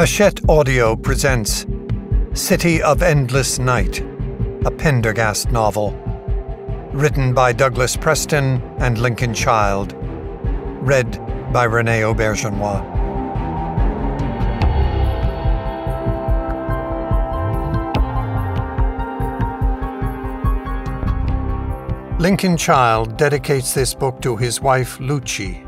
Hachette Audio presents City of Endless Night, a Pendergast novel. Written by Douglas Preston and Lincoln Child. Read by Rene Auberjonois. Lincoln Child dedicates this book to his wife, Lucy.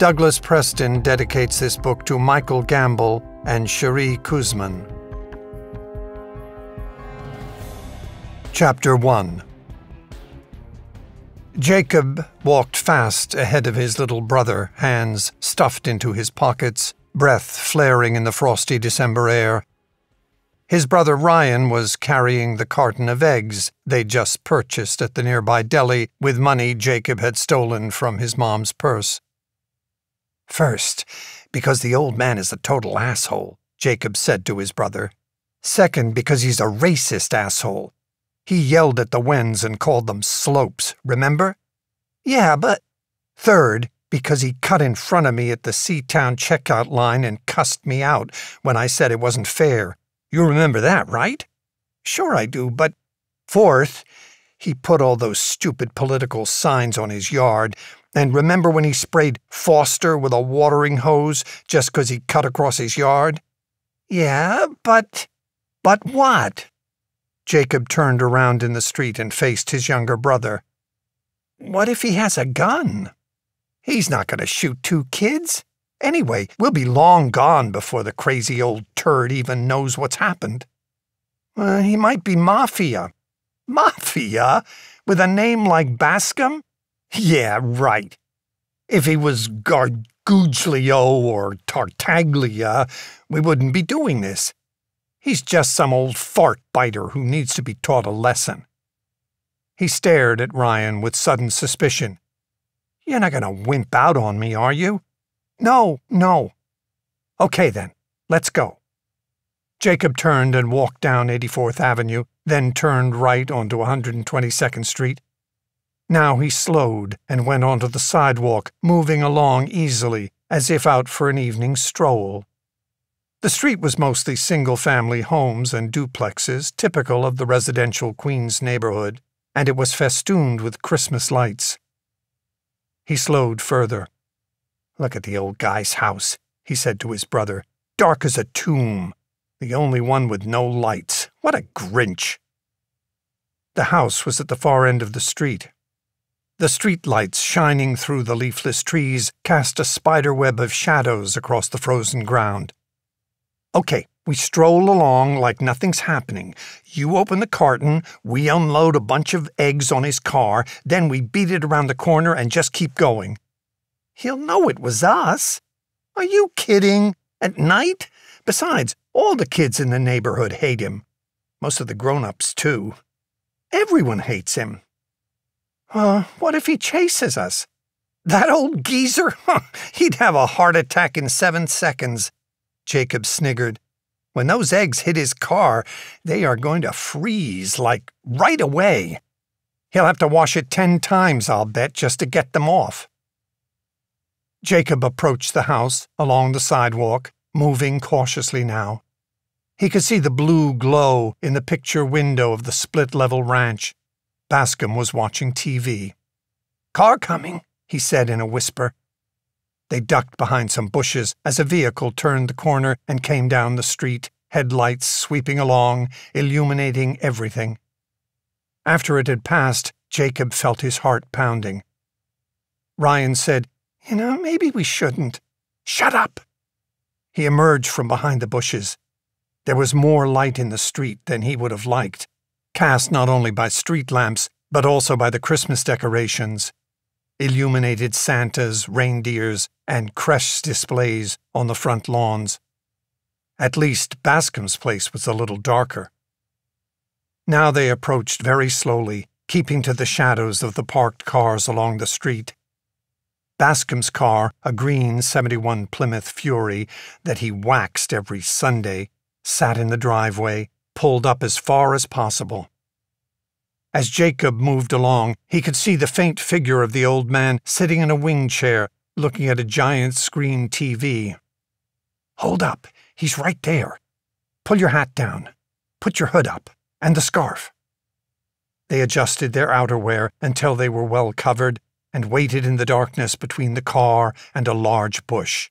Douglas Preston dedicates this book to Michael Gamble and Cherie Kuzman. Chapter 1 Jacob walked fast ahead of his little brother, hands stuffed into his pockets, breath flaring in the frosty December air. His brother Ryan was carrying the carton of eggs they'd just purchased at the nearby deli with money Jacob had stolen from his mom's purse. First, because the old man is a total asshole, Jacob said to his brother. Second, because he's a racist asshole. He yelled at the Wens and called them slopes, remember? Yeah, but. Third, because he cut in front of me at the C-Town checkout line and cussed me out when I said it wasn't fair. You remember that, right? Sure I do, but. Fourth, he put all those stupid political signs on his yard and remember when he sprayed Foster with a watering hose just 'cause he cut across his yard? Yeah, but. But what? Jacob turned around in the street and faced his younger brother. What if he has a gun? He's not going to shoot two kids. Anyway, we'll be long gone before the crazy old turd even knows what's happened. Uh, he might be Mafia. Mafia? With a name like Bascom? Yeah, right. If he was Garguglio or Tartaglia, we wouldn't be doing this. He's just some old fart biter who needs to be taught a lesson. He stared at Ryan with sudden suspicion. You're not going to wimp out on me, are you? No, no. Okay then, let's go. Jacob turned and walked down 84th Avenue, then turned right onto 122nd Street. Now he slowed and went onto the sidewalk, moving along easily, as if out for an evening stroll. The street was mostly single family homes and duplexes, typical of the residential Queens neighborhood, and it was festooned with Christmas lights. He slowed further. Look at the old guy's house, he said to his brother. Dark as a tomb. The only one with no lights. What a Grinch! The house was at the far end of the street, the streetlights shining through the leafless trees cast a spiderweb of shadows across the frozen ground. Okay, we stroll along like nothing's happening. You open the carton, we unload a bunch of eggs on his car, then we beat it around the corner and just keep going. He'll know it was us. Are you kidding? At night? Besides, all the kids in the neighborhood hate him. Most of the grown ups, too. Everyone hates him. Uh, what if he chases us? That old geezer? He'd have a heart attack in seven seconds. Jacob sniggered. When those eggs hit his car, they are going to freeze, like right away. He'll have to wash it ten times, I'll bet, just to get them off. Jacob approached the house along the sidewalk, moving cautiously now. He could see the blue glow in the picture window of the split level ranch. Bascom was watching TV. Car coming, he said in a whisper. They ducked behind some bushes as a vehicle turned the corner and came down the street, headlights sweeping along, illuminating everything. After it had passed, Jacob felt his heart pounding. Ryan said, You know, maybe we shouldn't. Shut up! He emerged from behind the bushes. There was more light in the street than he would have liked, cast not only by street lamps, but also by the Christmas decorations, illuminated Santas, reindeers, and creche displays on the front lawns. At least Bascom's place was a little darker. Now they approached very slowly, keeping to the shadows of the parked cars along the street. Bascom's car, a green 71 Plymouth Fury that he waxed every Sunday, sat in the driveway, pulled up as far as possible. As Jacob moved along, he could see the faint figure of the old man sitting in a wing chair, looking at a giant screen TV. Hold up. He's right there. Pull your hat down. Put your hood up. And the scarf. They adjusted their outerwear until they were well covered and waited in the darkness between the car and a large bush.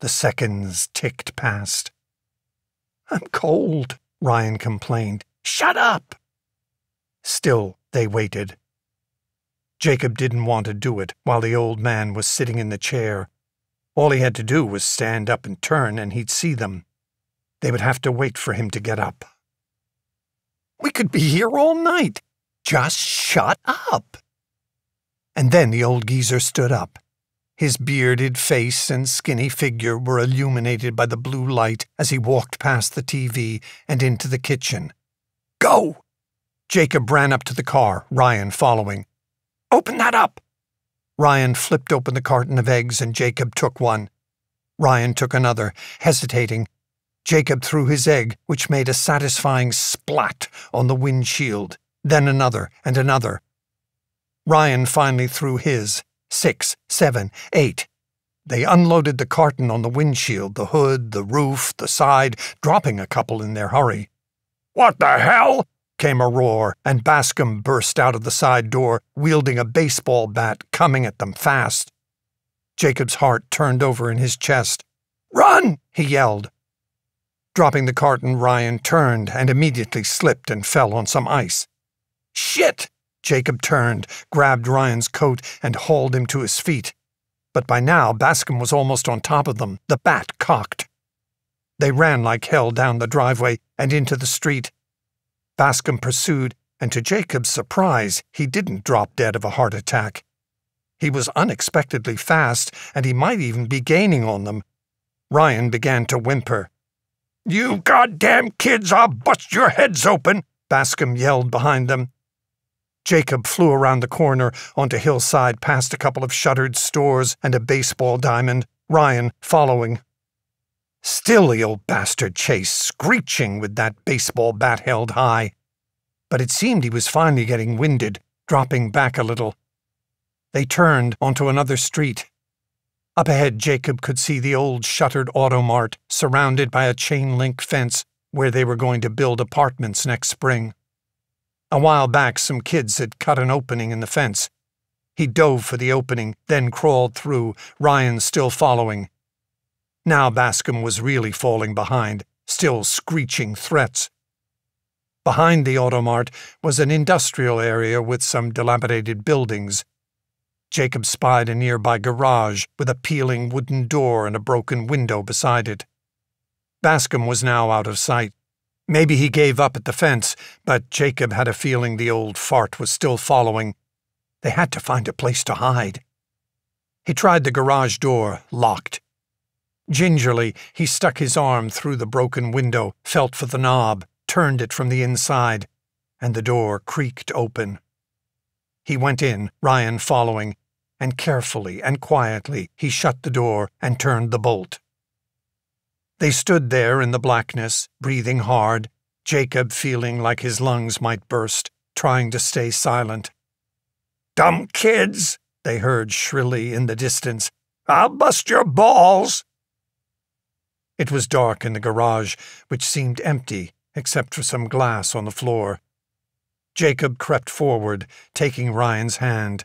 The seconds ticked past. I'm cold, Ryan complained. Shut up! Still, they waited. Jacob didn't want to do it while the old man was sitting in the chair. All he had to do was stand up and turn, and he'd see them. They would have to wait for him to get up. We could be here all night. Just shut up. And then the old geezer stood up. His bearded face and skinny figure were illuminated by the blue light as he walked past the TV and into the kitchen. Go! Jacob ran up to the car, Ryan following. Open that up! Ryan flipped open the carton of eggs and Jacob took one. Ryan took another, hesitating. Jacob threw his egg, which made a satisfying splat on the windshield, then another and another. Ryan finally threw his, six, seven, eight. They unloaded the carton on the windshield, the hood, the roof, the side, dropping a couple in their hurry. What the hell? came a roar, and Bascom burst out of the side door, wielding a baseball bat, coming at them fast. Jacob's heart turned over in his chest. Run! he yelled. Dropping the carton, Ryan turned and immediately slipped and fell on some ice. Shit! Jacob turned, grabbed Ryan's coat, and hauled him to his feet. But by now, Bascom was almost on top of them, the bat cocked. They ran like hell down the driveway and into the street. Bascom pursued, and to Jacob's surprise, he didn't drop dead of a heart attack. He was unexpectedly fast, and he might even be gaining on them. Ryan began to whimper. You goddamn kids, I'll bust your heads open, Bascom yelled behind them. Jacob flew around the corner onto Hillside past a couple of shuttered stores and a baseball diamond, Ryan following. Still the old bastard chased, screeching with that baseball bat held high. But it seemed he was finally getting winded, dropping back a little. They turned onto another street. Up ahead, Jacob could see the old shuttered automart surrounded by a chain link fence where they were going to build apartments next spring. A while back, some kids had cut an opening in the fence. He dove for the opening, then crawled through, Ryan still following. Now Bascom was really falling behind, still screeching threats. Behind the Automart was an industrial area with some dilapidated buildings. Jacob spied a nearby garage with a peeling wooden door and a broken window beside it. Bascom was now out of sight. Maybe he gave up at the fence, but Jacob had a feeling the old fart was still following. They had to find a place to hide. He tried the garage door, locked. Gingerly, he stuck his arm through the broken window, felt for the knob, turned it from the inside, and the door creaked open. He went in, Ryan following, and carefully and quietly he shut the door and turned the bolt. They stood there in the blackness, breathing hard, Jacob feeling like his lungs might burst, trying to stay silent. Dumb kids, they heard shrilly in the distance. I'll bust your balls. It was dark in the garage, which seemed empty except for some glass on the floor. Jacob crept forward, taking Ryan's hand.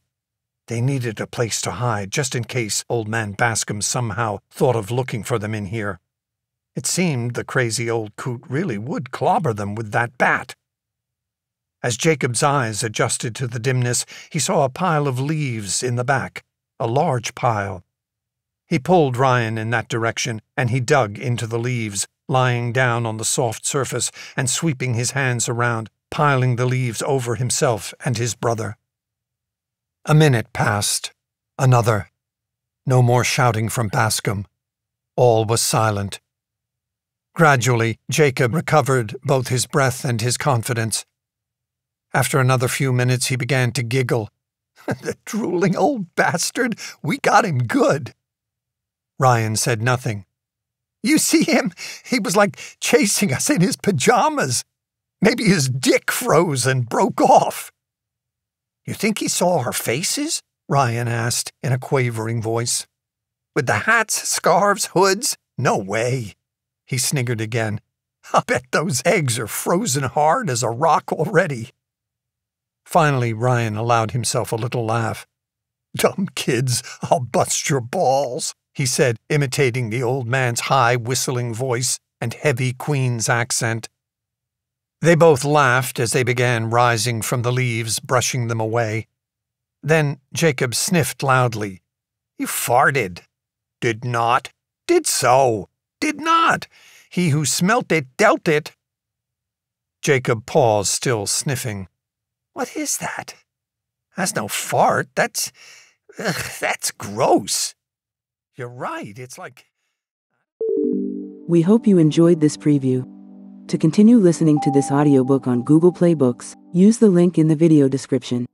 They needed a place to hide, just in case old man Bascom somehow thought of looking for them in here. It seemed the crazy old coot really would clobber them with that bat. As Jacob's eyes adjusted to the dimness, he saw a pile of leaves in the back, a large pile. He pulled Ryan in that direction, and he dug into the leaves, lying down on the soft surface and sweeping his hands around, piling the leaves over himself and his brother. A minute passed. Another. No more shouting from Bascom. All was silent. Gradually, Jacob recovered both his breath and his confidence. After another few minutes, he began to giggle. the drooling old bastard! We got him good! Ryan said nothing. You see him? He was like chasing us in his pajamas. Maybe his dick froze and broke off. You think he saw our faces? Ryan asked in a quavering voice. With the hats, scarves, hoods, No way. He sniggered again. I bet those eggs are frozen hard as a rock already. Finally, Ryan allowed himself a little laugh. Dumb kids, I'll bust your balls, he said, imitating the old man's high, whistling voice and heavy Queen's accent. They both laughed as they began rising from the leaves, brushing them away. Then Jacob sniffed loudly. You farted. Did not. Did so. Did not. He who smelt it dealt it. Jacob paused, still sniffing. What is that? That's no fart. That's. Ugh, that's gross. You're right. It's like. We hope you enjoyed this preview. To continue listening to this audiobook on Google Play Books, use the link in the video description.